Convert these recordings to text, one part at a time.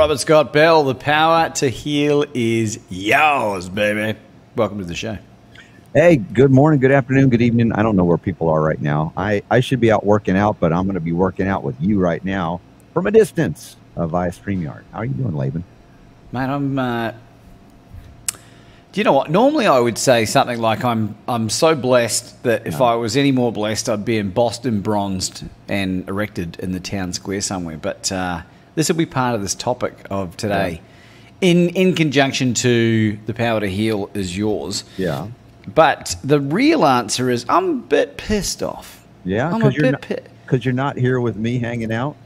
Robert Scott Bell, the power to heal is yours, baby. Welcome to the show. Hey, good morning, good afternoon, good evening. I don't know where people are right now. I, I should be out working out, but I'm going to be working out with you right now from a distance uh, via StreamYard. How are you doing, Laban? Man, I'm. Uh, do you know what? Normally, I would say something like, "I'm I'm so blessed that if No. I was any more blessed, I'd be in Boston, bronzed and erected in the town square somewhere." But uh, this will be part of this topic of today, in in conjunction to the power to heal is yours. Yeah. But the real answer is, I'm a bit pissed off. Yeah, I'm a because you're, bit not- pi- 'cause you're not here with me hanging out.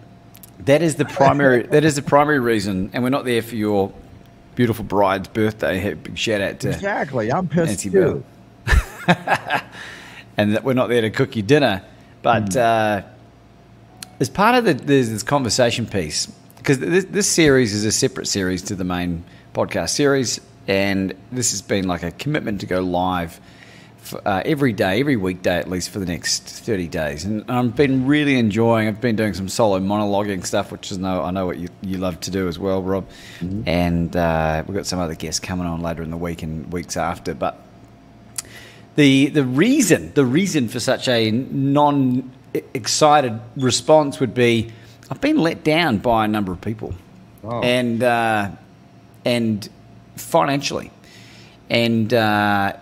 That is the primary. that is the primary reason, and we're not there for your beautiful bride's birthday. Big shout out to Exactly. I'm pissed Nancy too. and that we're not there to cook you dinner. But uh, as part of the, there's this conversation piece, because this, this series is a separate series to the main podcast series, and this has been like a commitment to go live for, uh, every day, every weekday at least for the next 30 days. And I've been really enjoying, I've been doing some solo monologuing stuff, which is no, I know what you, you love to do as well, Rob. And uh, we've got some other guests coming on later in the week and weeks after. But the the reason the reason for such a non excited response would be I've been let down by a number of people, Oh. and uh, and financially, and uh,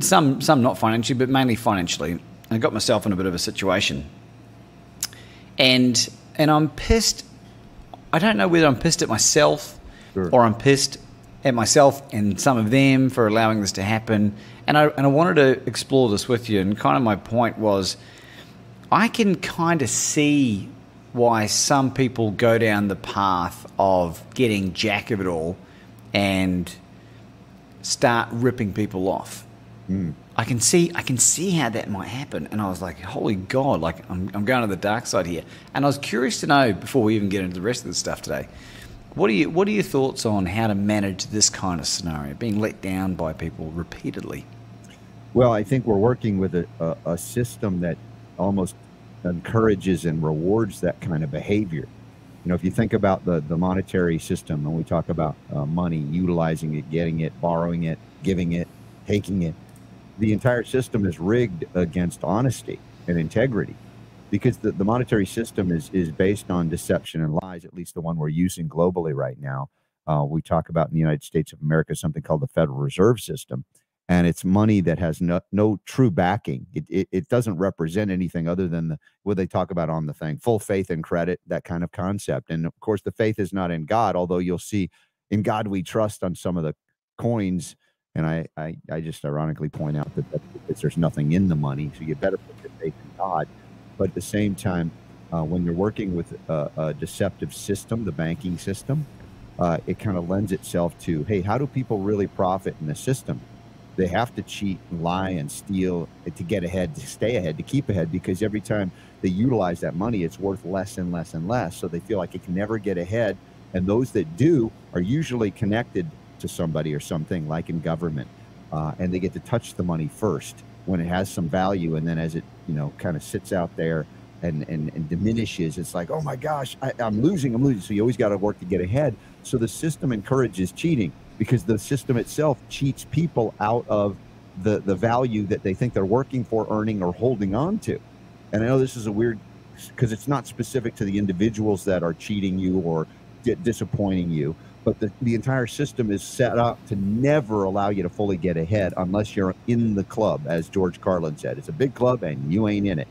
some some not financially, but mainly financially. I got myself in a bit of a situation, and and I'm pissed. I don't know whether I'm pissed at myself Sure. or I'm pissed at myself and some of them for allowing this to happen. And I and I wanted to explore this with you. And kind of my point was, I can kind of see why some people go down the path of getting jack of it all and start ripping people off. Hmm. I can see I can see how that might happen, and I was like, "Holy God!" Like I'm, I'm going to the dark side here, and I was curious to know before we even get into the rest of the stuff today. What are you What are your thoughts on how to manage this kind of scenario, being let down by people repeatedly? Well, I think we're working with a, a, a system that almost encourages and rewards that kind of behavior. You know, if you think about the, the monetary system and we talk about uh, money, utilizing it, getting it, borrowing it, giving it, taking it, the entire system is rigged against honesty and integrity because the, the monetary system is, is based on deception and lies, at least the one we're using globally right now. Uh, we talk about in the United States of America something called the Federal Reserve System and it's money that has no, no true backing. It, it, it doesn't represent anything other than the, what they talk about on the thing full faith and credit, that kind of concept. And of course, the faith is not in God, although you'll see in God we trust on some of the coins. And I, I, I just ironically point out that because there's nothing in the money. So you better put your faith in God. But at the same time, uh, when you're working with a, a deceptive system, the banking system, uh, it kind of lends itself to, hey, how do people really profit in the system? They have to cheat and lie and steal to get ahead to stay ahead to keep ahead because every time they utilize that money it's worth less and less and less. So they feel like it can never get ahead. And those that do are usually connected to somebody or something like in government uh, and they get to touch the money first when it has some value. And then as it you know kind of sits out there and, and, and diminishes it's like oh my gosh I, i'm losing i'm losing. So you always got to work to get ahead. So the system encourages cheating because the system itself cheats people out of the the value that they think they're working for, earning, or holding on to. And I know this is a weird because it's not specific to the individuals that are cheating you or di- disappointing you, but the, the entire system is set up to never allow you to fully get ahead unless you're in the club, as George Carlin said. It's a big club and you ain't in it.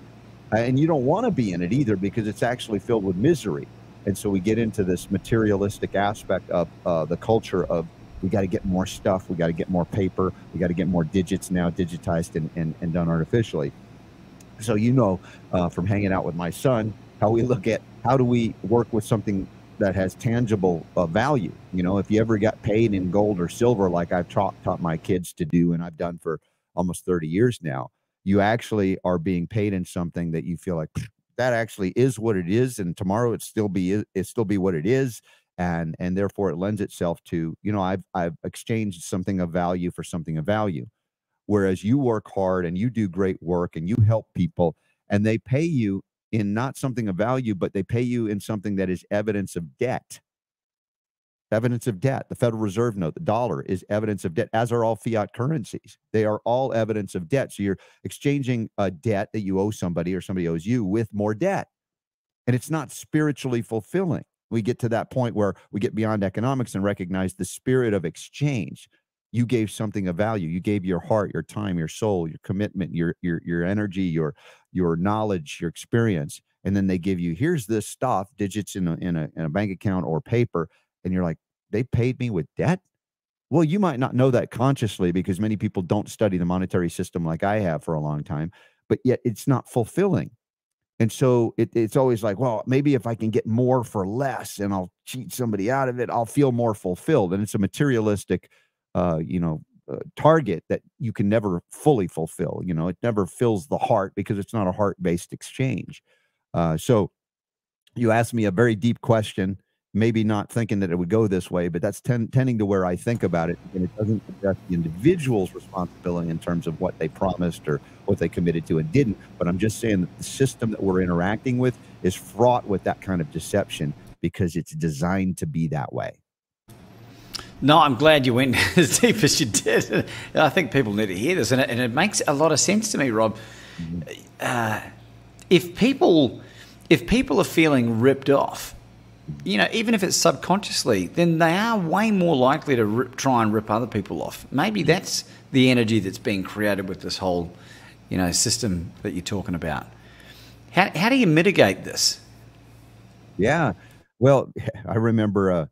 And you don't want to be in it either because it's actually filled with misery. And so we get into this materialistic aspect of uh, the culture of we got to get more stuff, we got to get more paper, we got to get more digits now digitized and, and, and done artificially. So, you know, uh, from hanging out with my son, how we look at how do we work with something that has tangible uh, value. You know, if you ever got paid in gold or silver, like I've taught, taught my kids to do, and I've done for almost 30 years now, you actually are being paid in something that you feel like that actually is what it is, and tomorrow it still be it still be what it is, and and therefore it lends itself to you know I've I've exchanged something of value for something of value, whereas you work hard and you do great work and you help people and they pay you in not something of value, but they pay you in something that is evidence of debt. evidence of debt. The Federal Reserve note, the dollar is evidence of debt, as are all fiat currencies. They are all evidence of debt. So you're exchanging a debt that you owe somebody or somebody owes you with more debt. And it's not spiritually fulfilling. We get to that point where we get beyond economics and recognize the spirit of exchange. You gave something of value. You gave your heart, your time, your soul, your commitment, your your your energy, your your knowledge, your experience and then they give you here's this stuff digits in a, in a, in a bank account or paper and you're like they paid me with debt well you might not know that consciously because many people don't study the monetary system like i have for a long time but yet it's not fulfilling and so it, it's always like well maybe if i can get more for less and i'll cheat somebody out of it i'll feel more fulfilled. And it's a materialistic uh, you know uh, target that you can never fully fulfill you know? It never fills the heart because it's not a heart based exchange. Uh, so you asked me a very deep question, maybe not thinking that it would go this way, but that's ten, tending to where I think about it. And it doesn't address the individual's responsibility in terms of what they promised or what they committed to and didn't. But I'm just saying that the system that we're interacting with is fraught with that kind of deception because it's designed to be that way. No, I'm glad you went as deep as you did. I think people need to hear this, and it, and it makes a lot of sense to me, Rob. Mm-hmm. Uh, if people if people are feeling ripped off, you know, even if it's subconsciously, then they are way more likely to rip, try and rip other people off. Maybe that's the energy that's being created with this whole, you know, system that you're talking about. How, how do you mitigate this? Yeah, well, I remember, uh,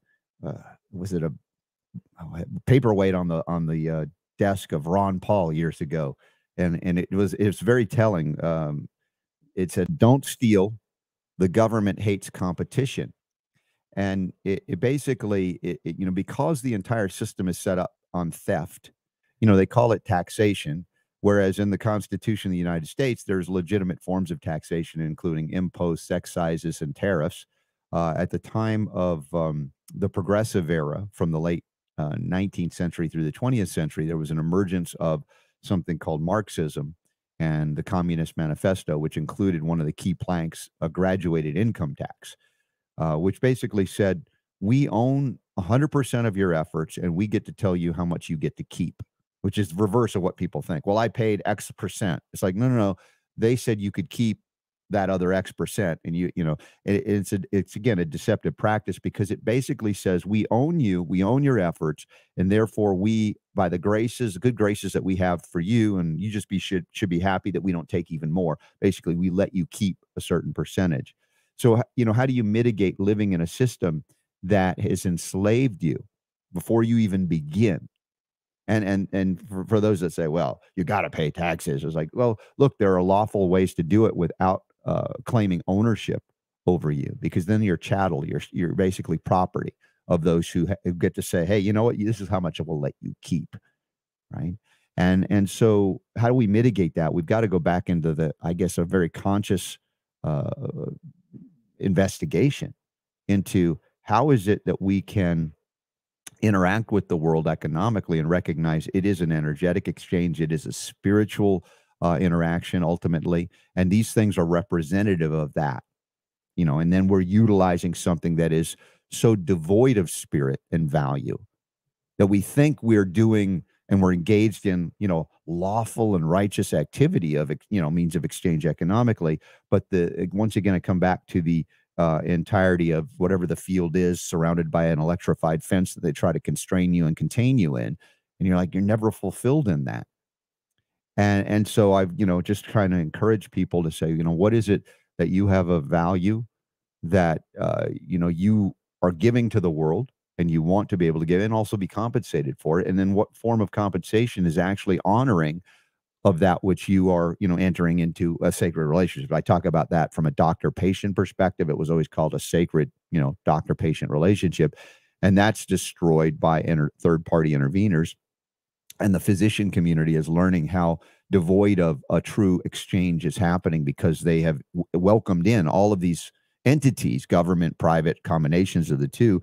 uh, was it a, a paperweight on the on the uh, desk of Ron Paul years ago, and and it was it's very telling. Um, it said, "Don't steal, the government hates competition. And it, it basically, it, it, you know, because the entire system is set up on theft, you know, they call it taxation. Whereas in the Constitution of the United States, there's legitimate forms of taxation, including imposts, excises, and tariffs. Uh, at the time of um, the progressive era, from the late uh, 19th century through the 20th century, there was an emergence of something called Marxism, and the Communist Manifesto, which included one of the key planks, a graduated income tax, uh, which basically said, we own 100% of your efforts and we get to tell you how much you get to keep, which is the reverse of what people think. Well, I paid X percent. It's like, no, no, no. They said you could keep that other X percent. And you, you know, it, it's a, it's again a deceptive practice because it basically says we own you, we own your efforts, and therefore we, by the graces, the good graces that we have for you, and you just be should should be happy that we don't take even more. Basically, we let you keep a certain percentage. So you know, how do you mitigate living in a system that has enslaved you before you even begin? and and and for, for those that say well you got to pay taxes it's like well look there are lawful ways to do it without uh, claiming ownership over you because then you're chattel you're you're basically property of those who, ha- who get to say hey you know what? This is how much i will let you keep right? And and so how do we mitigate that? We've got to go back into the i guess a very conscious uh, investigation into how is it that we can interact with the world economically and recognize it is an energetic exchange it is a spiritual uh, interaction ultimately. And these things are representative of that, you know, and then we're utilizing something that is so devoid of spirit and value that we think we're doing and we're engaged in, you know, lawful and righteous activity of, you know, means of exchange economically. But the, once again, I come back to the, uh, entirety of whatever the field is surrounded by an electrified fence that they try to constrain you and contain you in and you're like you're never fulfilled in that and and so i've you know just trying to encourage people to say you know what is it that you have a value that uh, you know you are giving to the world and you want to be able to give and also be compensated for it and then what form of compensation is actually honoring of that which you are you know entering into a sacred relationship. I talk about that from a doctor patient perspective. It was always called a sacred you know doctor patient relationship and that's destroyed by inter- third party interveners and the physician community is learning how devoid of a true exchange is happening because they have w- welcomed in all of these entities government private combinations of the two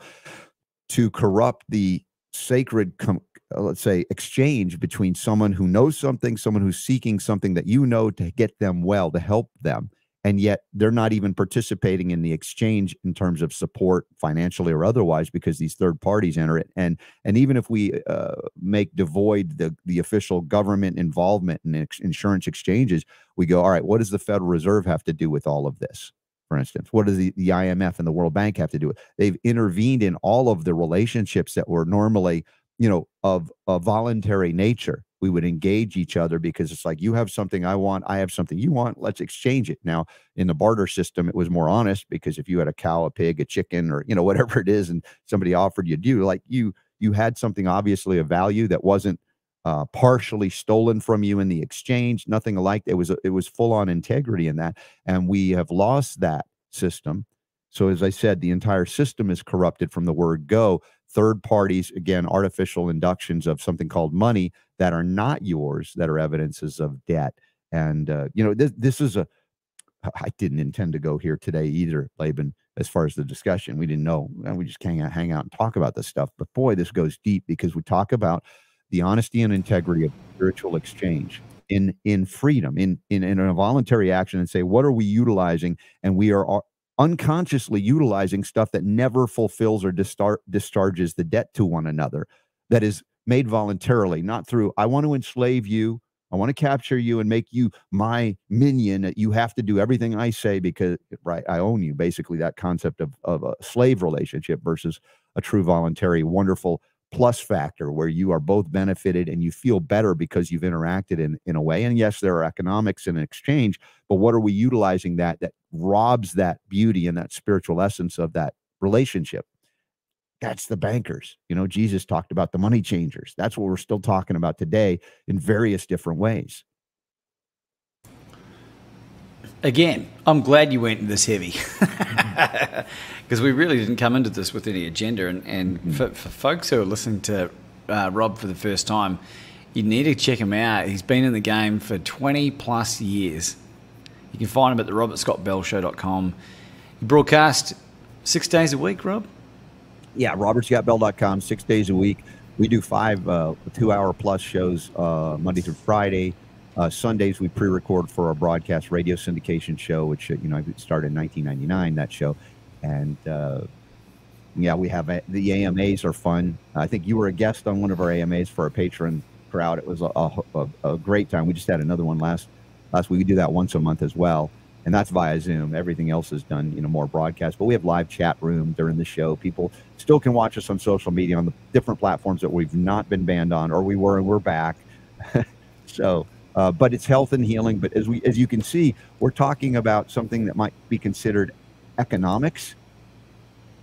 to corrupt the sacred com- uh, let's say exchange between someone who knows something someone who's seeking something that you know to get them well to help them and yet they're not even participating in the exchange in terms of support financially or otherwise because these third parties enter it. And and even if we uh, make devoid the the official government involvement in ex- insurance exchanges we go all right what does the federal reserve have to do with all of this for instance what does the, the imf and the world bank have to do? With they've intervened in all of the relationships that were normally you know of a voluntary nature. We would engage each other because it's like you have something i want i have something you want let's exchange it. Now in the barter system it was more honest because if you had a cow a pig a chicken or you know whatever it is and somebody offered you do like you you had something obviously of value that wasn't uh, partially stolen from you in the exchange nothing like it was it was full on integrity in that and we have lost that system so as i said the entire system is corrupted from the word go third parties, again, artificial inductions of something called money that are not yours, that are evidences of debt. And, uh, you know, this, this is a, I didn't intend to go here today either, Laban, as far as the discussion. We didn't know. We just hang out, hang out and talk about this stuff. But boy, this goes deep because we talk about the honesty and integrity of spiritual exchange in in freedom, in in, in a voluntary action, and say, what are we utilizing? And we are unconsciously utilizing stuff that never fulfills or discharges the debt to one another that is made voluntarily not through i want to enslave you i want to capture you and make you my minion that you have to do everything i say because right i own you basically that concept of, of a slave relationship versus a true voluntary wonderful plus factor where you are both benefited and you feel better because you've interacted in, in a way. And yes, there are economics in exchange, but what are we utilizing that that robs that beauty and that spiritual essence of that relationship? That's the bankers. You know, Jesus talked about the money changers. That's what we're still talking about today in various different ways. Again, I'm glad you went this heavy because we really didn't come into this with any agenda. And, and mm-hmm. for, for, folks who are listening to uh, Rob for the first time, you need to check him out. He's been in the game for 20 plus years. You can find him at the robertscottbellshow.com. You broadcast six days a week, Rob? Yeah, robertscottbell.com, six days a week. We do five uh, two hour plus shows uh, Monday through Friday. Uh, Sundays we pre-record for our broadcast radio syndication show, which uh, you know started in 1999. That show, and uh, yeah, we have a, the AMAs are fun. I think you were a guest on one of our AMAs for our patron crowd. It was a, a, a great time. We just had another one last last week. We do that once a month as well, and that's via Zoom. Everything else is done, you know, more broadcast. But we have live chat room during the show. People still can watch us on social media on the different platforms that we've not been banned on, or we were and we're back. so uh, but it's health and healing. But as we, as you can see, we're talking about something that might be considered economics,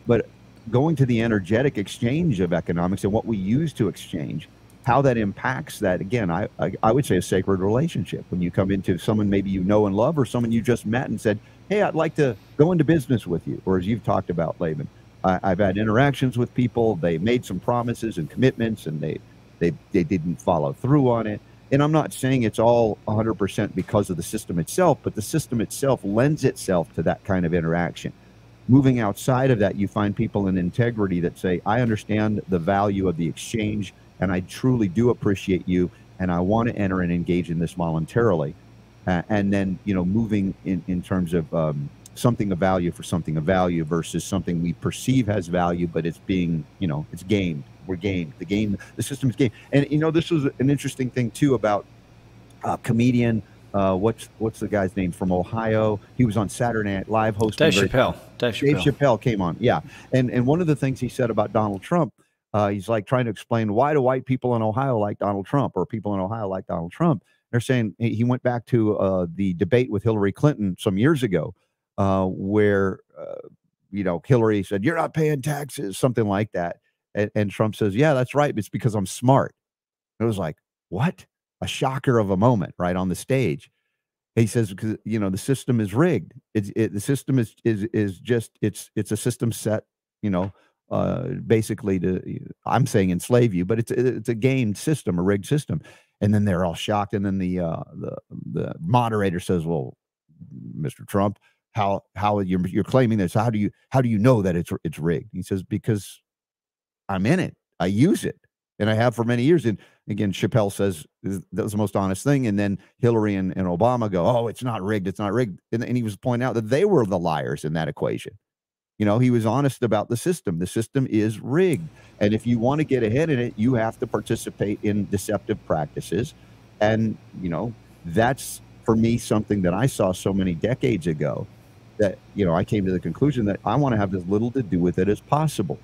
but going to the energetic exchange of economics and what we use to exchange, how that impacts that. Again, I, I, I would say a sacred relationship when you come into someone maybe you know and love, or someone you just met and said, "Hey, I'd like to go into business with you," or as you've talked about, Laban. I, I've had interactions with people. They made some promises and commitments, and they they they didn't follow through on it and I'm not saying it's all 100% because of the system itself, but the system itself lends itself to that kind of interaction. Moving outside of that, you find people in integrity that say, I understand the value of the exchange and I truly do appreciate you and I want to enter and engage in this voluntarily. Uh, and then, you know, moving in, in terms of um, something of value for something of value versus something we perceive has value, but it's being, you know, it's gamed we're game. The game, the system's game. And you know, this was an interesting thing too about uh, comedian. Uh, what's what's the guy's name from Ohio? He was on Saturday Night Live hosting. Dave Chappelle. Dave Chappelle. Dave Chappelle came on. Yeah, and and one of the things he said about Donald Trump, uh, he's like trying to explain why do white people in Ohio like Donald Trump or people in Ohio like Donald Trump. They're saying he went back to uh, the debate with Hillary Clinton some years ago, uh, where uh, you know Hillary said you're not paying taxes, something like that, and, and Trump says, Yeah, that's right. It's because I'm smart. It was like, What? A shocker of a moment, right on the stage. He says, because you know the system is rigged. It's it, the system is is is just it's it's a system set, you know, uh, basically to I'm saying enslave you, but it's it's a game system, a rigged system. And then they're all shocked. And then the uh, the the moderator says, "Well, Mr. Trump, how how you're you're claiming this? How do you how do you know that it's it's rigged?" He says, "Because I'm in it. I use it. and I have for many years. And again, Chappelle says that was the most honest thing. And then Hillary and, and Obama go, oh, it's not rigged. It's not rigged. And, and he was pointing out that they were the liars in that equation. You know, he was honest about the system. The system is rigged. And if you want to get ahead in it, you have to participate in deceptive practices. And, you know, that's for me something that I saw so many decades ago that, you know, I came to the conclusion that I want to have as little to do with it as possible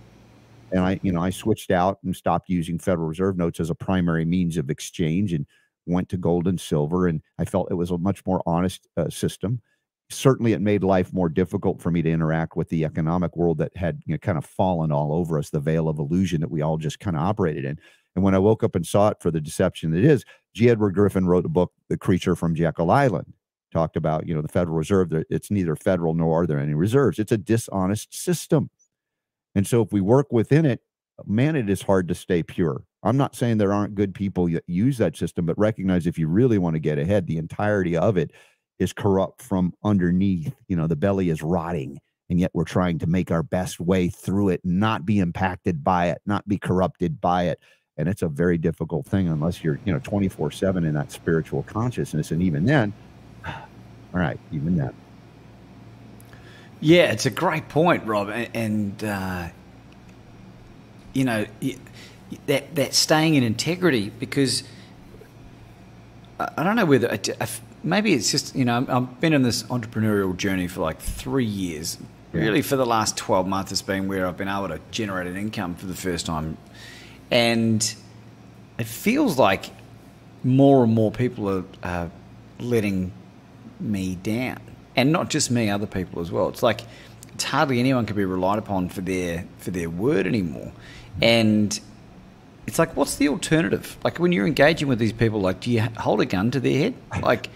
and I, you know, I switched out and stopped using Federal Reserve notes as a primary means of exchange and went to gold and silver. And I felt it was a much more honest uh, system. Certainly, it made life more difficult for me to interact with the economic world that had you know, kind of fallen all over us, the veil of illusion that we all just kind of operated in. And when I woke up and saw it for the deception that it is, G. Edward Griffin wrote a book, The Creature from Jekyll Island, talked about, you know, the Federal Reserve. It's neither federal nor are there any reserves. It's a dishonest system. And so if we work within it, man, it is hard to stay pure. I'm not saying there aren't good people that use that system, but recognize if you really want to get ahead, the entirety of it is corrupt from underneath. You know, the belly is rotting, and yet we're trying to make our best way through it, not be impacted by it, not be corrupted by it. And it's a very difficult thing unless you're, you know, 24 7 in that spiritual consciousness. And even then, all right, even then. Yeah, it's a great point, Rob, and uh, you know that that staying in integrity because I don't know whether maybe it's just you know I've been on this entrepreneurial journey for like three years. Yeah. Really, for the last twelve months, it's been where I've been able to generate an income for the first time, and it feels like more and more people are uh, letting me down and not just me, other people as well. It's like it's hardly anyone can be relied upon for their for their word anymore, and it's like, what's the alternative? Like when you're engaging with these people, like, do you hold a gun to their head? Like,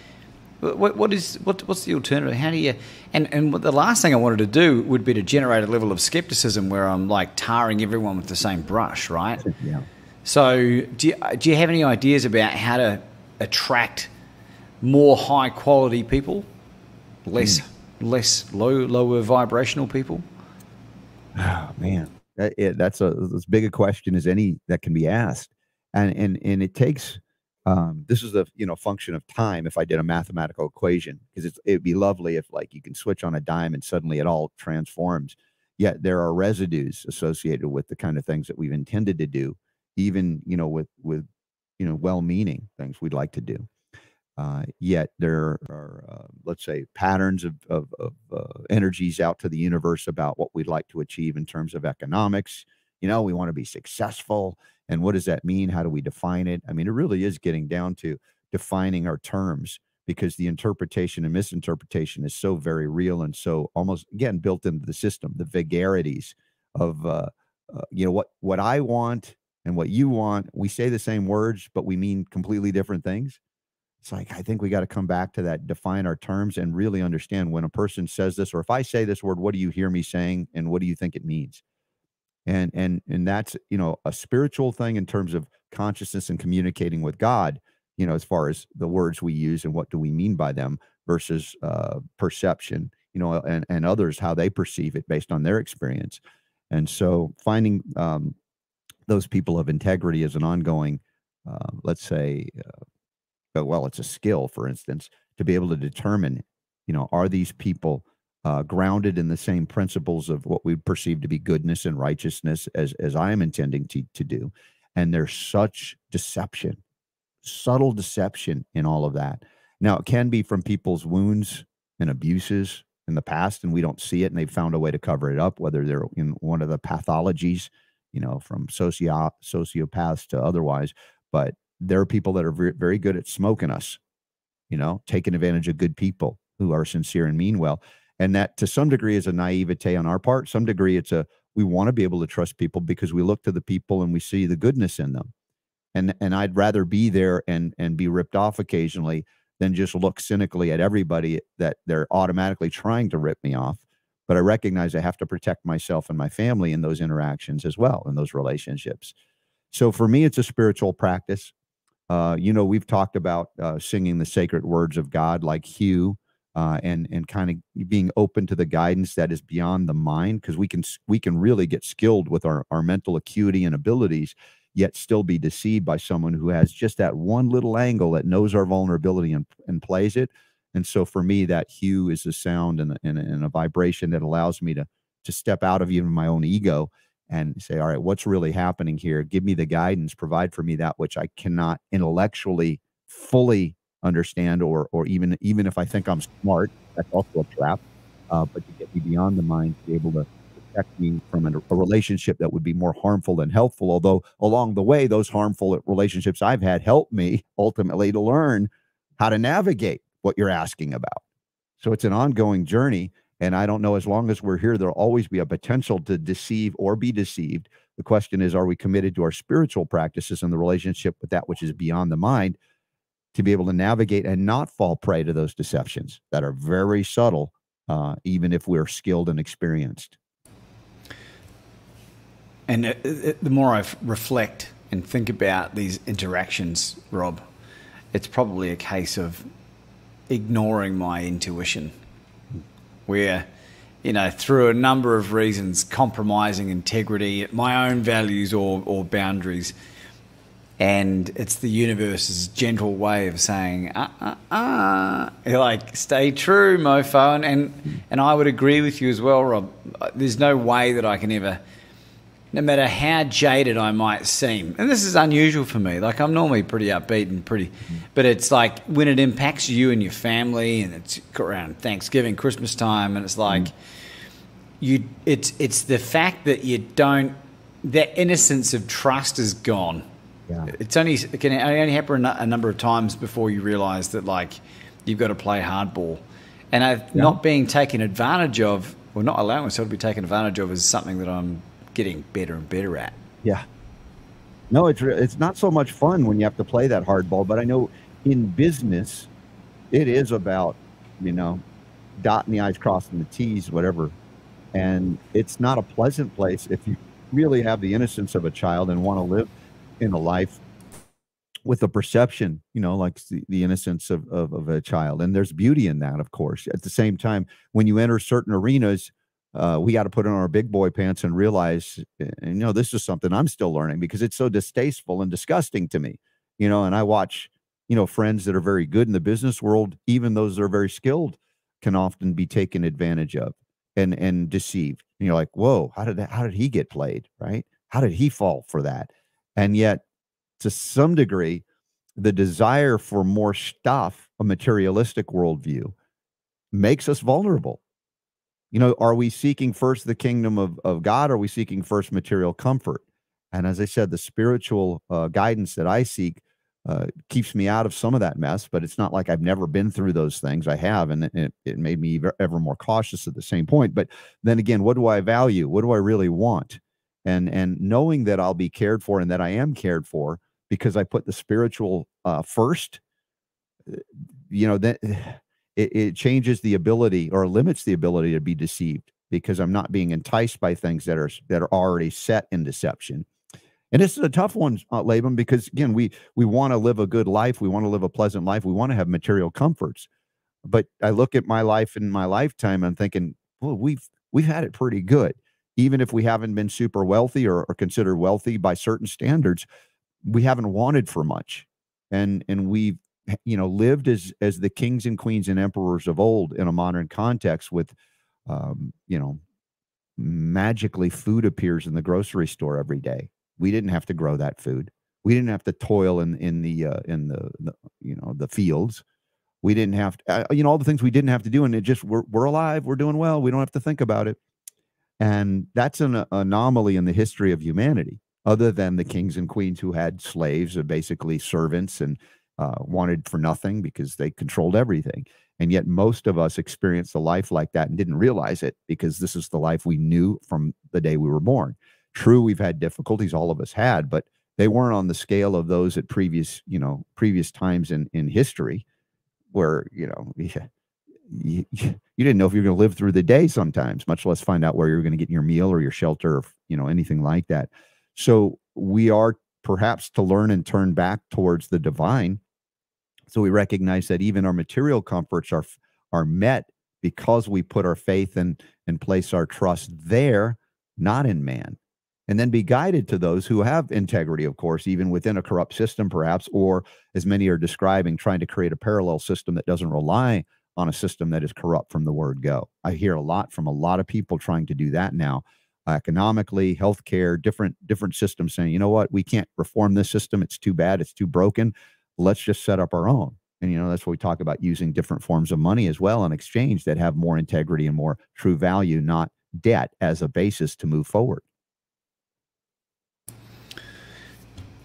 what, what is what, what's the alternative? How do you? And and the last thing I wanted to do would be to generate a level of skepticism where I'm like tarring everyone with the same brush, right? Yeah. So do you, do you have any ideas about how to attract more high quality people less mm. less low lower vibrational people? Oh man, that, it, that's a as big a question as any that can be asked, and and and it takes. Um, this is a you know function of time. If I did a mathematical equation, because it'd be lovely if like you can switch on a dime and suddenly it all transforms. Yet there are residues associated with the kind of things that we've intended to do, even you know with with you know well-meaning things we'd like to do. Uh, yet there are, uh, let's say, patterns of, of, of uh, energies out to the universe about what we'd like to achieve in terms of economics. You know, we want to be successful. And what does that mean? How do we define it? I mean, it really is getting down to defining our terms because the interpretation and misinterpretation is so very real and so almost, again, built into the system, the vagaries of, uh, uh, you know, what, what I want and what you want. We say the same words, but we mean completely different things it's like i think we got to come back to that define our terms and really understand when a person says this or if i say this word what do you hear me saying and what do you think it means? And and and that's you know a spiritual thing in terms of consciousness and communicating with god you know as far as the words we use and what do we mean by them versus uh, perception you know and and others how they perceive it based on their experience. And so finding um, those people of integrity is an ongoing uh, let's say uh, well, it's a skill, for instance, to be able to determine, you know, are these people uh, grounded in the same principles of what we perceive to be goodness and righteousness as as I am intending to to do, and there's such deception, subtle deception in all of that. Now, it can be from people's wounds and abuses in the past, and we don't see it, and they've found a way to cover it up, whether they're in one of the pathologies, you know, from socio sociopaths to otherwise. But there are people that are very good at smoking us, you know, taking advantage of good people who are sincere and mean well. And that to some degree is a naivete on our part. Some degree it's a we want to be able to trust people because we look to the people and we see the goodness in them. And and I'd rather be there and and be ripped off occasionally than just look cynically at everybody that they're automatically trying to rip me off. But I recognize I have to protect myself and my family in those interactions as well, in those relationships. So for me, it's a spiritual practice. Uh, you know, we've talked about uh, singing the sacred words of God, like HU, uh, and and kind of being open to the guidance that is beyond the mind, because we can we can really get skilled with our our mental acuity and abilities. yet still be deceived by someone who has just that one little angle that knows our vulnerability and, and plays it. And so for me, that HU is a sound and, and, and a vibration that allows me to to step out of even my own ego and say, all right, what's really happening here? Give me the guidance, provide for me that which I cannot intellectually fully understand, or or even even if I think I'm smart, that's also a trap. Uh, but to get me beyond the mind, to be able to protect me from a, a relationship that would be more harmful than helpful. Although along the way, those harmful relationships I've had help me ultimately to learn how to navigate what you're asking about. So it's an ongoing journey. And I don't know, as long as we're here, there'll always be a potential to deceive or be deceived. The question is, are we committed to our spiritual practices and the relationship with that which is beyond the mind to be able to navigate and not fall prey to those deceptions that are very subtle, uh, even if we're skilled and experienced? And uh, uh, the more I reflect and think about these interactions, Rob, it's probably a case of ignoring my intuition, where, you know, through a number of reasons, compromising integrity, my own values or, or boundaries. And it's the universe's gentle way of saying, uh, uh, uh, like, stay true, mofo. And, and, and I would agree with you as well, Rob. There's no way that I can ever no matter how jaded I might seem. And this is unusual for me. Like I'm normally pretty upbeat and pretty, but it's like when it impacts you and your family, and it's around Thanksgiving, Christmas time, and it's like mm. you. It's it's the fact that you don't. That innocence of trust is gone. Yeah. It's only it can only happen a number of times before you realise that like you've got to play hardball, and I've, yeah. not being taken advantage of, or not allowing myself to be taken advantage of, is something that I'm getting better and better at. Yeah. No, it's it's not so much fun when you have to play that hardball, but I know in business, it is about you know dotting the i's, crossing the t's, whatever. And it's not a pleasant place if you really have the innocence of a child and want to live in a life with a perception, you know, like the, the innocence of, of, of a child. And there's beauty in that, of course. At the same time, when you enter certain arenas, uh, we got to put on our big boy pants and realize, and, you know, this is something I'm still learning because it's so distasteful and disgusting to me, you know. And I watch, you know, friends that are very good in the business world, even those that are very skilled, can often be taken advantage of and and deceived. And you're like, whoa, how did that, how did he get played, right? How did he fall for that? And yet, to some degree, the desire for more stuff, a materialistic worldview, makes us vulnerable you know, are we seeking first the kingdom of, of God? Or are we seeking first material comfort? And as I said, the spiritual uh, guidance that I seek uh, keeps me out of some of that mess, but it's not like I've never been through those things. I have, and it, it made me ever more cautious at the same point. But then again, what do I value? What do I really want? And and knowing that I'll be cared for and that I am cared for because I put the spiritual uh, first, uh, you know that it, it changes the ability or limits the ability to be deceived because I'm not being enticed by things that are that are already set in deception. And this is a tough one, uh, Laban, because again, we we want to live a good life, we want to live a pleasant life, we want to have material comforts. But I look at my life in my lifetime, I'm thinking, well, we've we've had it pretty good, even if we haven't been super wealthy or, or considered wealthy by certain standards. We haven't wanted for much, and and we've you know lived as as the kings and queens and emperors of old in a modern context with um, you know magically food appears in the grocery store every day. We didn't have to grow that food. We didn't have to toil in in the uh, in the, the you know the fields. We didn't have to, uh, you know all the things we didn't have to do and it just we're, we're alive we're doing well we don't have to think about it. And that's an anomaly in the history of humanity other than the kings and queens who had slaves or basically servants and uh, wanted for nothing because they controlled everything. And yet, most of us experienced a life like that and didn't realize it because this is the life we knew from the day we were born. True, we've had difficulties, all of us had, but they weren't on the scale of those at previous, you know, previous times in in history, where you know you, you didn't know if you're going to live through the day sometimes, much less find out where you're going to get your meal or your shelter, or you know anything like that. So we are perhaps to learn and turn back towards the divine so we recognize that even our material comforts are are met because we put our faith and and place our trust there, not in man. and then be guided to those who have integrity, of course, even within a corrupt system, perhaps, or as many are describing, trying to create a parallel system that doesn't rely on a system that is corrupt from the word go. I hear a lot from a lot of people trying to do that now, economically, healthcare, different different systems saying, you know what, we can't reform this system. It's too bad. It's too broken. Let's just set up our own. And you know that's what we talk about using different forms of money as well in exchange that have more integrity and more true value, not debt as a basis to move forward.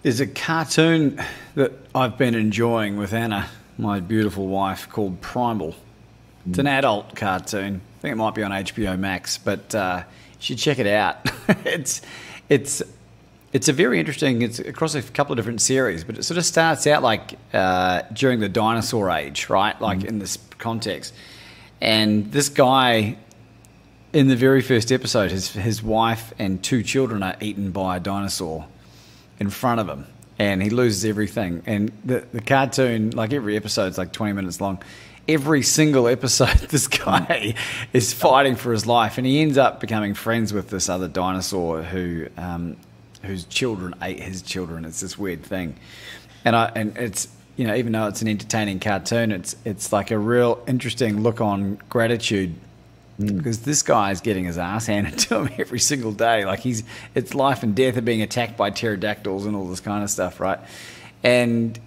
There's a cartoon that I've been enjoying with Anna, my beautiful wife, called Primal. It's an adult cartoon. I think it might be on HBO Max, but uh, you should check it out. it's it's it's a very interesting. It's across a couple of different series, but it sort of starts out like uh, during the dinosaur age, right? Like mm. in this context, and this guy in the very first episode, his his wife and two children are eaten by a dinosaur in front of him and he loses everything. And the, the cartoon, like every episode's like 20 minutes long. Every single episode, this guy is fighting for his life, and he ends up becoming friends with this other dinosaur who, um, whose children ate his children. It's this weird thing, and I and it's you know even though it's an entertaining cartoon, it's it's like a real interesting look on gratitude Mm. Because this guy is getting his ass handed to him every single day. Like he's, it's life and death of being attacked by pterodactyls and all this kind of stuff, right? And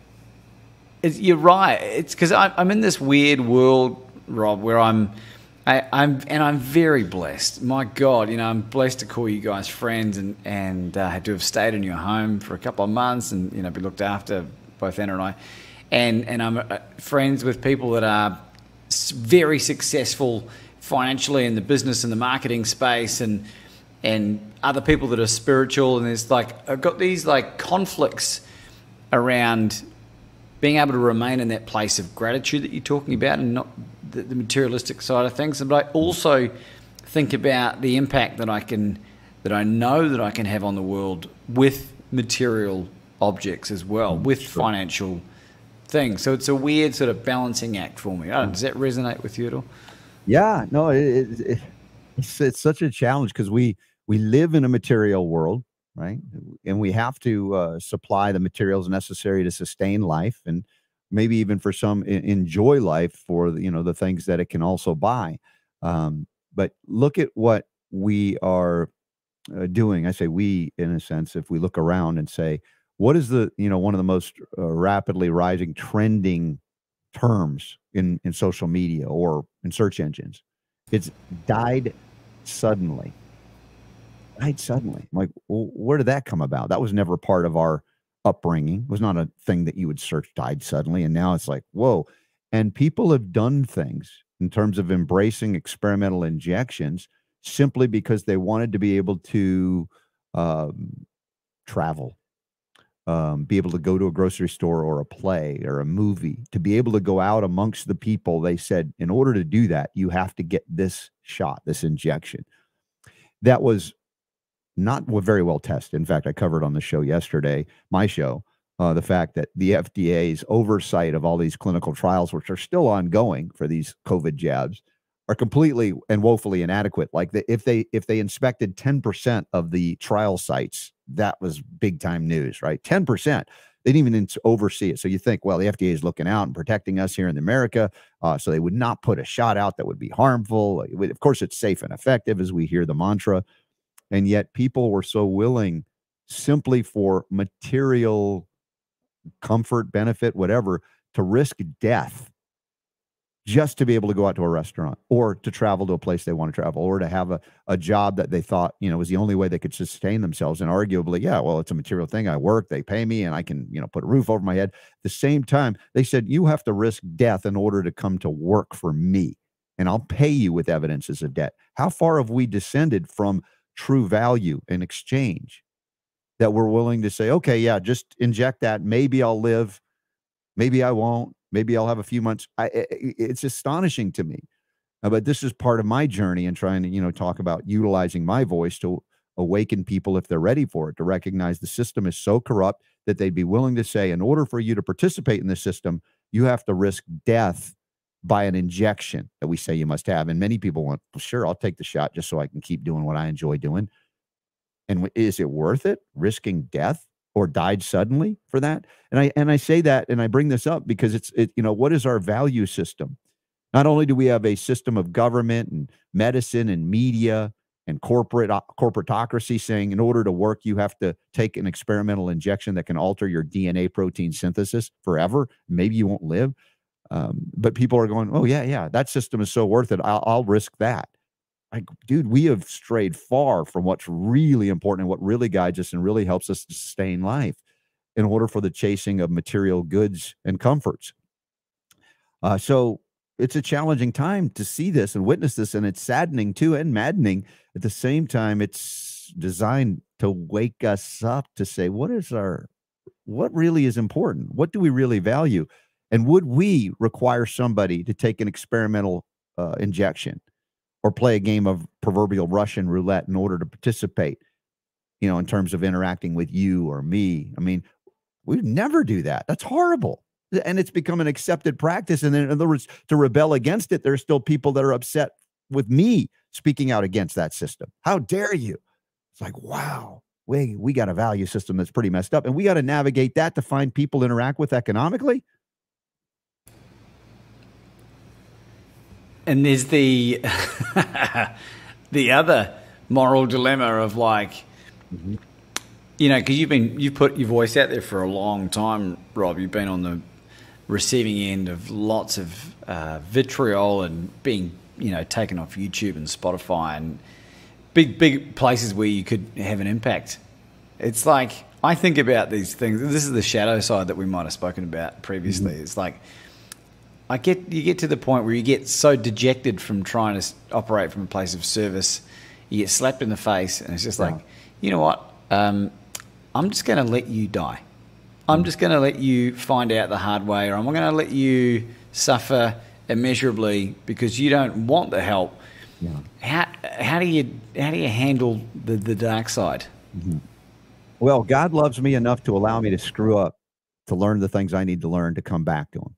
you're right. It's because I'm in this weird world, Rob, where I'm, I, am and I'm very blessed. My God, you know, I'm blessed to call you guys friends and and uh, to have stayed in your home for a couple of months and you know be looked after both Anna and I, and and I'm uh, friends with people that are very successful financially in the business and the marketing space and and other people that are spiritual and there's like I've got these like conflicts around being able to remain in that place of gratitude that you're talking about and not the, the materialistic side of things but I also think about the impact that I can that I know that I can have on the world with material objects as well mm, with sure. financial things. So it's a weird sort of balancing act for me. Does that resonate with you at all? Yeah, no, it, it, it, it's it's such a challenge because we we live in a material world, right? And we have to uh, supply the materials necessary to sustain life, and maybe even for some enjoy life for you know the things that it can also buy. Um, but look at what we are uh, doing. I say we, in a sense, if we look around and say, what is the you know one of the most uh, rapidly rising trending terms in in social media or in search engines. It's died suddenly. Died suddenly. I'm like, well, where did that come about? That was never part of our upbringing. It was not a thing that you would search died suddenly. And now it's like, whoa. And people have done things in terms of embracing experimental injections simply because they wanted to be able to um, travel um, be able to go to a grocery store or a play or a movie, to be able to go out amongst the people, they said, in order to do that, you have to get this shot, this injection. That was not very well tested. In fact, I covered on the show yesterday, my show, uh, the fact that the FDA's oversight of all these clinical trials, which are still ongoing for these COVID jabs, are completely and woefully inadequate. Like the, if they if they inspected ten percent of the trial sites that was big time news, right? 10%. They didn't even oversee it. So you think, well, the FDA is looking out and protecting us here in America. Uh, so they would not put a shot out that would be harmful. Of course, it's safe and effective as we hear the mantra. And yet people were so willing simply for material comfort, benefit, whatever, to risk death just to be able to go out to a restaurant or to travel to a place they want to travel or to have a, a job that they thought you know was the only way they could sustain themselves and arguably yeah well it's a material thing i work they pay me and i can you know put a roof over my head. At the same time they said you have to risk death in order to come to work for me and i'll pay you with evidences of debt. How far have we descended from true value in exchange that we're willing to say okay yeah just inject that maybe i'll live maybe i won't Maybe I'll have a few months. I, eh, eh, eh, it's astonishing to me. Uh, but this is part of my journey and trying to, you know, talk about utilizing my voice to awaken people if they're ready for it, to recognize the system is so corrupt that they'd be willing to say, in order for you to participate in the system, you have to risk death by an injection that we say you must have. And many people want, well, sure, I'll take the shot just so I can keep doing what I enjoy doing. And is it worth it risking death or died suddenly for that? And I and I say that and I bring this up because it's it you know what is our value system? Not only do we have a system of government and medicine and media and corporate uh, corporatocracy saying in order to work you have to take an experimental injection that can alter your DNA protein synthesis forever. Maybe you won't live. Um, but people are going, oh yeah, yeah, that system is so worth it. I'll, I'll risk that. Like, dude, we have strayed far from what's really important and what really guides us and really helps us sustain life in order for the chasing of material goods and comforts. Uh, so it's a challenging time to see this and witness this, and it's saddening too and maddening at the same time. It's designed to wake us up to say, what is our, what really is important? What do we really value? And would we require somebody to take an experimental uh, injection or play a game of proverbial Russian roulette in order to participate, you know, in terms of interacting with you or me? I mean, we would never do that. That's horrible. And it's become an accepted practice. And in other words, to rebel against it, there are still people that are upset with me speaking out against that system. How dare you? It's like, wow, we, we got a value system that's pretty messed up. And we got to navigate that to find people interact with economically. And there's the the other moral dilemma of like, mm-hmm. you know, because you've been you've put your voice out there for a long time, Rob. You've been on the receiving end of lots of uh, vitriol and being you know taken off YouTube and Spotify and big big places where you could have an impact. It's like I think about these things. This is the shadow side that we might have spoken about previously. Mm-hmm. It's like I get you get to the point where you get so dejected from trying to operate from a place of service, you get slapped in the face, and it's just like, you know what? Um, I'm just going to let you die. I'm just going to let you find out the hard way, or I'm going to let you suffer immeasurably because you don't want the help. Yeah. How how do you how do you handle the the dark side? Mm-hmm. Well, God loves me enough to allow me to screw up, to learn the things I need to learn to come back to Him.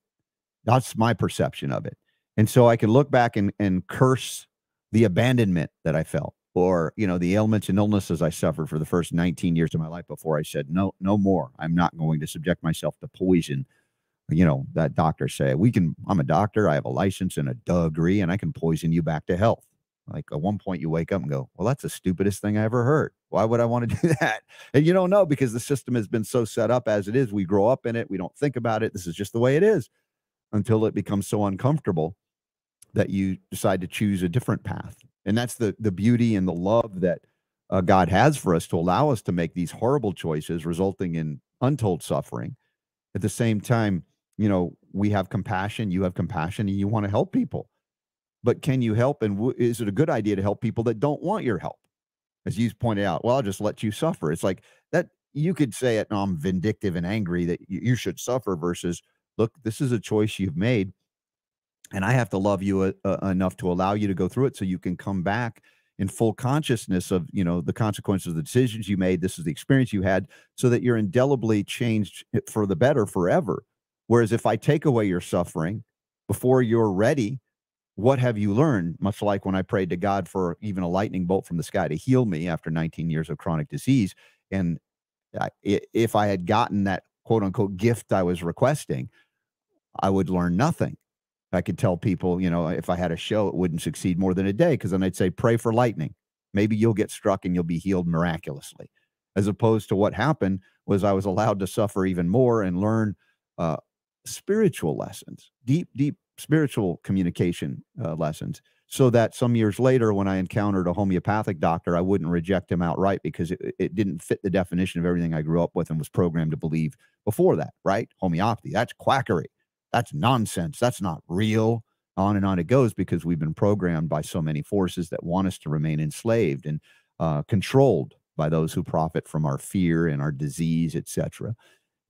That's my perception of it. And so I can look back and, and curse the abandonment that I felt or, you know, the ailments and illnesses I suffered for the first 19 years of my life before I said, no, no more. I'm not going to subject myself to poison. You know, that doctor say, we can, I'm a doctor. I have a license and a degree and I can poison you back to health. Like at one point you wake up and go, well, that's the stupidest thing I ever heard. Why would I want to do that? And you don't know because the system has been so set up as it is. We grow up in it. We don't think about it. This is just the way it is until it becomes so uncomfortable that you decide to choose a different path. And that's the the beauty and the love that uh, God has for us to allow us to make these horrible choices, resulting in untold suffering. At the same time, you know, we have compassion. You have compassion, and you want to help people. But can you help? And w- is it a good idea to help people that don't want your help? As you pointed out, well, I'll just let you suffer. It's like that. You could say it. No, I'm vindictive and angry that you, you should suffer. Versus, look, this is a choice you've made. And I have to love you uh, uh, enough to allow you to go through it so you can come back in full consciousness of you know the consequences of the decisions you made this is the experience you had so that you're indelibly changed for the better forever whereas if i take away your suffering before you're ready what have you learned much like when i prayed to god for even a lightning bolt from the sky to heal me after 19 years of chronic disease and I, if i had gotten that quote unquote gift i was requesting I would learn nothing. I could tell people, you know, if I had a show, it wouldn't succeed more than a day because then I'd say, pray for lightning. Maybe you'll get struck and you'll be healed miraculously. As opposed to what happened was I was allowed to suffer even more and learn uh, spiritual lessons, deep, deep spiritual communication uh, lessons so that some years later, when I encountered a homeopathic doctor, I wouldn't reject him outright because it, it didn't fit the definition of everything I grew up with and was programmed to believe before that, right? Homeopathy, that's quackery. That's nonsense. That's not real. On and on it goes because we've been programmed by so many forces that want us to remain enslaved and uh, controlled by those who profit from our fear and our disease, etc.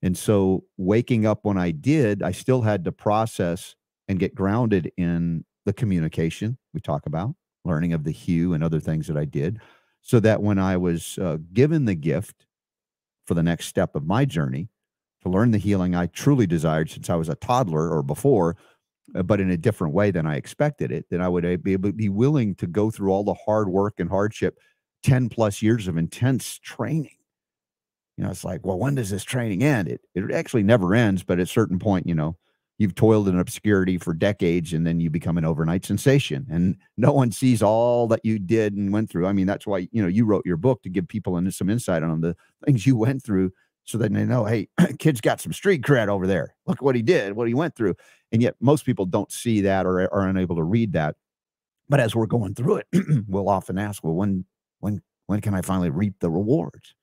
And so, waking up when I did, I still had to process and get grounded in the communication we talk about, learning of the HU and other things that I did, so that when I was uh, given the gift for the next step of my journey, to learn the healing I truly desired since I was a toddler or before, uh, but in a different way than I expected it, then I would uh, be able to be willing to go through all the hard work and hardship 10 plus years of intense training. You know, it's like, well, when does this training end? It, it actually never ends, but at a certain point, you know, you've toiled in obscurity for decades and then you become an overnight sensation and no one sees all that you did and went through. I mean, that's why, you know, you wrote your book to give people some insight on the things you went through so then they know, hey, kid's got some street cred over there. Look what he did, what he went through. And yet most people don't see that or are unable to read that. But as we're going through it, we'll often ask, well, when when when can I finally reap the rewards?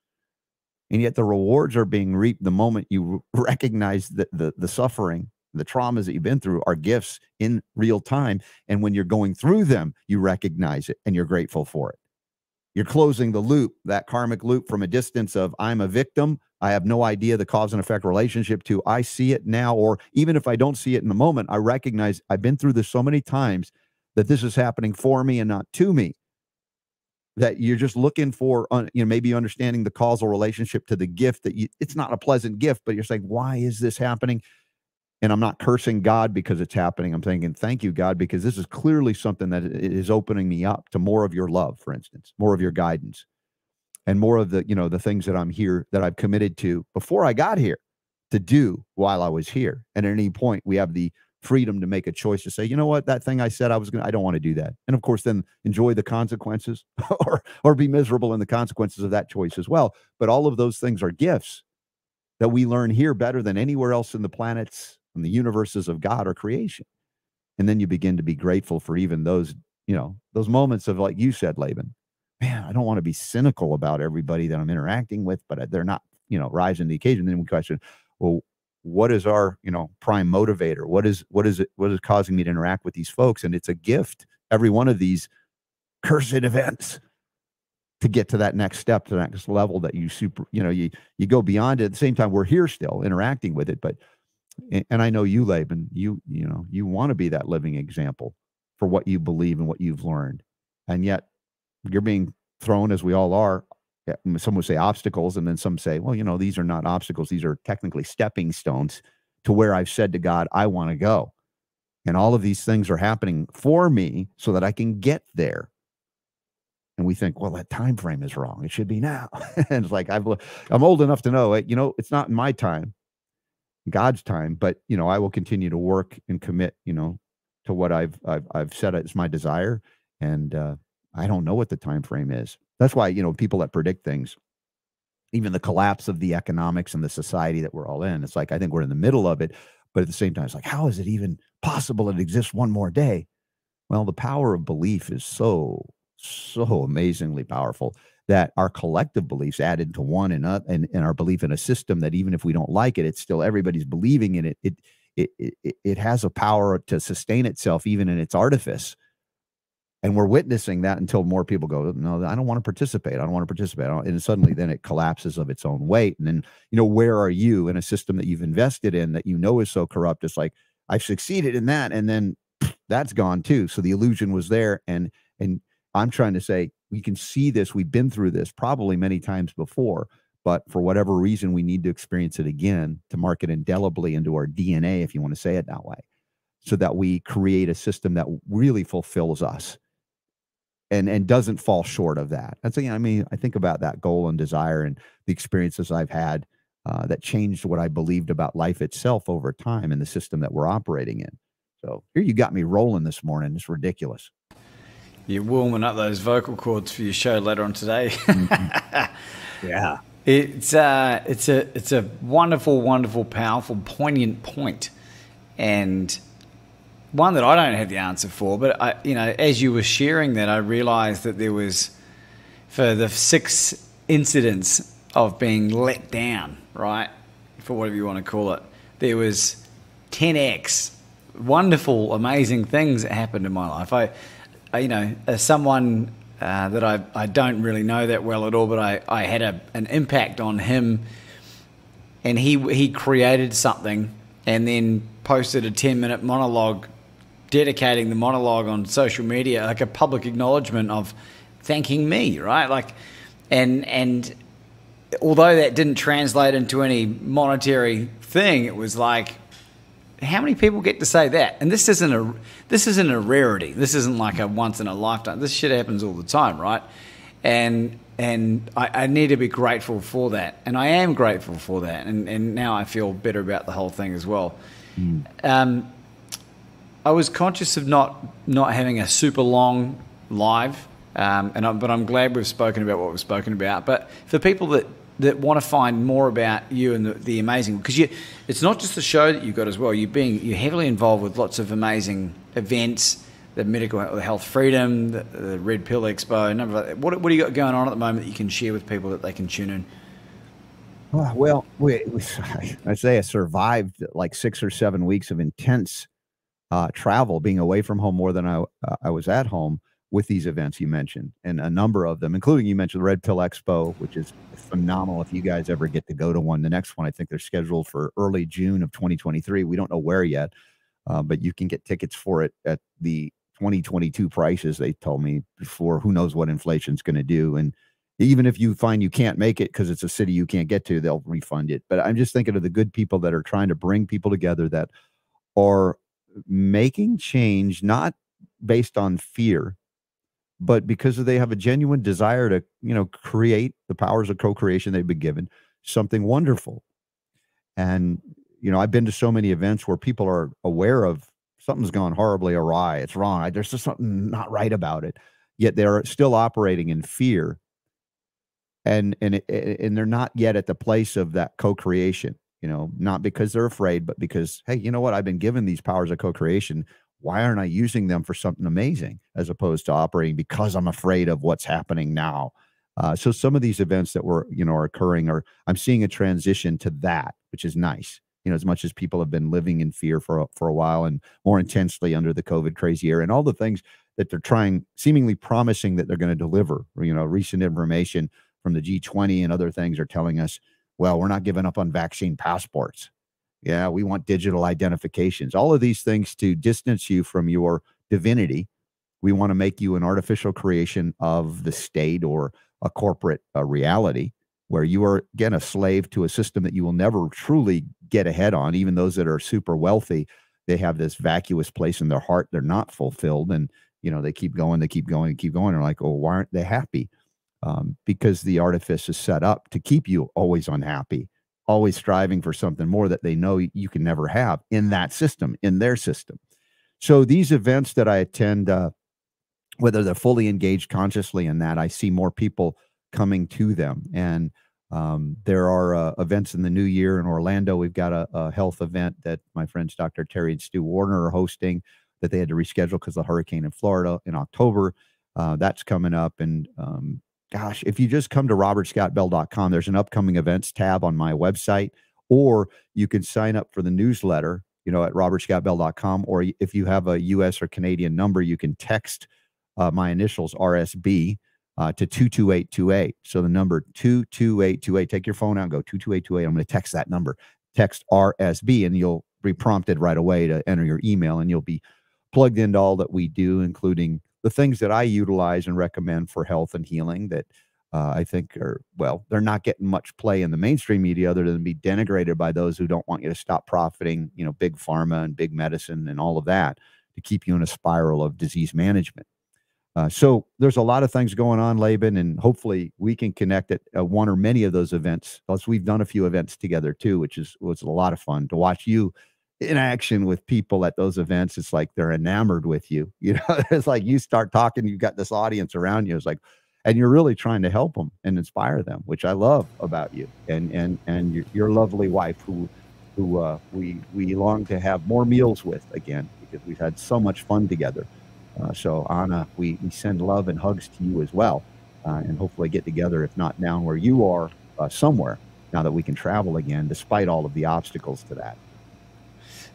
And yet the rewards are being reaped the moment you recognize that the, the suffering, the traumas that you've been through are gifts in real time. And when you're going through them, you recognize it and you're grateful for it. You're closing the loop, that karmic loop from a distance of I'm a victim. I have no idea the cause and effect relationship to I see it now. Or even if I don't see it in the moment, I recognize I've been through this so many times that this is happening for me and not to me that you're just looking for you know maybe understanding the causal relationship to the gift that you it's not a pleasant gift but you're saying why is this happening and i'm not cursing god because it's happening i'm thinking thank you god because this is clearly something that is opening me up to more of your love for instance more of your guidance and more of the you know the things that i'm here that i've committed to before i got here to do while i was here and at any point we have the freedom to make a choice to say, you know what, that thing I said I was going to, I don't want to do that. And of course, then enjoy the consequences or, or be miserable in the consequences of that choice as well. But all of those things are gifts that we learn here better than anywhere else in the planets and the universes of God or creation. And then you begin to be grateful for even those, you know, those moments of, like you said, Laban, man, I don't want to be cynical about everybody that I'm interacting with, but uh, they're not, you know, rising to the occasion. Then we question, well, what is our you know prime motivator what is what is it what is causing me to interact with these folks and it's a gift every one of these cursed events to get to that next step to that next level that you super you know you you go beyond it at the same time we're here still interacting with it but and i know you laban you you know you want to be that living example for what you believe and what you've learned and yet you're being thrown as we all are some would say obstacles, and then some say, well, you know, these are not obstacles; these are technically stepping stones to where I've said to God, I want to go. And all of these things are happening for me so that I can get there. And we think, well, that time frame is wrong. It should be now. and it's like I've I'm old enough to know it. You know, it's not in my time, God's time. But you know, I will continue to work and commit. You know, to what I've I've, I've said it's my desire, and uh, I don't know what the time frame is. That's why, you know, people that predict things, even the collapse of the economics and the society that we're all in, it's like, I think we're in the middle of it. But at the same time, it's like, how is it even possible it exists one more day? Well, the power of belief is so, so amazingly powerful that our collective beliefs added to one and, uh, and, and our belief in a system that even if we don't like it, it's still everybody's believing in it. It, it, it, it has a power to sustain itself even in its artifice. And we're witnessing that until more people go no i don't want to participate. I don't want to participate and suddenly then it collapses of its own weight. And then you know where are you in a system that you've invested in that you know is so corrupt? It's like i've succeeded in that and then that's gone too. So the illusion was there and and i'm trying to say we can see this we've been through this probably many times before but for whatever reason we need to experience it again to mark it indelibly into our dna if you want to say it that way so that we create a system that really fulfills us and and doesn't fall short of that. That's again, I mean, I think about that goal and desire and the experiences I've had uh, that changed what I believed about life itself over time and the system that we're operating in. So here you got me rolling this morning. It's ridiculous. You're warming up those vocal cords for your show later on today. mm-hmm. Yeah, it's uh, it's a it's a wonderful, wonderful, powerful, poignant point, and one that I don't have the answer for, but I, you know, as you were sharing that, I realised that there was for the six incidents of being let down, right, for whatever you want to call it, there was 10x wonderful, amazing things that happened in my life. I, I you know, as someone uh, that I, I don't really know that well at all, but I, I had a, an impact on him, and he he created something and then posted a 10 minute monologue dedicating the monologue on social media, like a public acknowledgement of thanking me, right? Like, and and although that didn't translate into any monetary thing, it was like, how many people get to say that? And this isn't a this isn't a rarity. This isn't like a once in a lifetime. This shit happens all the time, right? and and I, I, need to be grateful for that, and I am grateful for that, and, and now I feel better about the whole thing as well. Mm. Um, I was conscious of not not having a super long live, um, and I, but I'm glad we've spoken about what we've spoken about. But for people that that want to find more about you and the, the amazing because you, it's not just the show that you've got as well. You're being you're heavily involved with lots of amazing events the medical health freedom, the, the Red Pill Expo, number of, what, what do you got going on at the moment that you can share with people that they can tune in? Well, we, we, I say I survived like six or seven weeks of intense uh, travel, being away from home more than I, uh, I was at home with these events you mentioned, and a number of them, including you mentioned the Red Pill Expo, which is phenomenal. If you guys ever get to go to one, the next one I think they're scheduled for early June of 2023. We don't know where yet, uh, but you can get tickets for it at the 2022 prices they told me before who knows what inflation's going to do and even if you find you can't make it because it's a city you can't get to they'll refund it but i'm just thinking of the good people that are trying to bring people together that are making change not based on fear but because they have a genuine desire to you know create the powers of co-creation they've been given something wonderful and you know i've been to so many events where people are aware of something's gone horribly awry. It's wrong. There's just something not right about it. Yet they're still operating in fear, and and and they're not yet at the place of that co-creation. You know, not because they're afraid, but because hey, you know what? I've been given these powers of co-creation. Why aren't I using them for something amazing as opposed to operating because I'm afraid of what's happening now? Uh, so some of these events that were you know are occurring are I'm seeing a transition to that, which is nice you know, as much as people have been living in fear for for a while and more intensely under the COVID crazy era and all the things that they're trying, seemingly promising that they're going to deliver. You know, recent information from the G20 and other things are telling us, well, we're not giving up on vaccine passports. Yeah, we want digital identifications. All of these things to distance you from your divinity. We want to make you an artificial creation of the state or a corporate uh, reality where you are again a slave to a system that you will never truly get ahead on. Even those that are super wealthy they have this vacuous place in their heart. They're not fulfilled and you know they keep going they keep going keep going. They're like oh why aren't they happy? Um, because the artifice is set up to keep you always unhappy always striving for something more that they know you can never have in that system in their system so these events that i attend uh, whether they're fully engaged consciously in that i see more people coming to them. And um, there are uh, events in the new year in Orlando. We've got a, a, health event that my friends Dr. Terry and Stu Warner are hosting that they had to reschedule because of the hurricane in Florida in October. Uh, that's coming up. And um, gosh, if you just come to robertscottbell.com, there's an upcoming events tab on my website, or you can sign up for the newsletter, you know, at robertscottbell.com. Or if you have a US or Canadian number, you can text uh, my initials RSB uh, to 22828. So the number 22828, take your phone out and go 22828. I'm going to text that number, text RSB, and you'll be prompted right away to enter your email and you'll be plugged into all that we do, including the things that I utilize and recommend for health and healing that uh, I think are, well, they're not getting much play in the mainstream media other than be denigrated by those who don't want you to stop profiting, you know, big pharma and big medicine and all of that to keep you in a spiral of disease management. Uh, so there's a lot of things going on, Laban, and hopefully we can connect at uh, one or many of those events. Plus, we've done a few events together too, which is was a lot of fun to watch you in action with people at those events. It's like they're enamored with you. You know, it's like you start talking, you've got this audience around you. It's like, and you're really trying to help them and inspire them, which I love about you and and and your, your lovely wife, who who uh, we we long to have more meals with again because we've had so much fun together. Uh, so, Anna, we, we send love and hugs to you as well, uh, and hopefully get together, if not down where you are, uh, somewhere, now that we can travel again, despite all of the obstacles to that.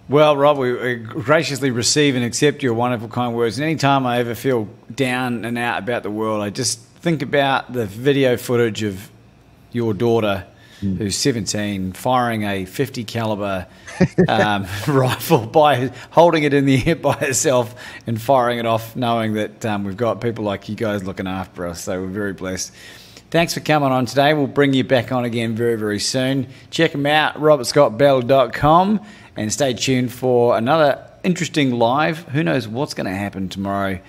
Well, Rob, we graciously receive and accept your wonderful, kind words. And anytime I ever feel down and out about the world, I just think about the video footage of your daughter mm. who's 17, firing a 50 caliber um, rifle by holding it in the air by herself and firing it off, knowing that um, we've got people like you guys looking after us. So we're very blessed. Thanks for coming on today. We'll bring you back on again very, very soon. Check them out, robertscottbell.com, and stay tuned for another interesting live. Who knows what's going to happen tomorrow?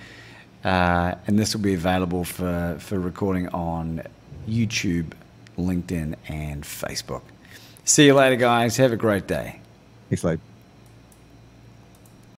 Uh, and this will be available for, for recording on YouTube, LinkedIn, and Facebook. See you later, guys. Have a great day. Thanks, Slade.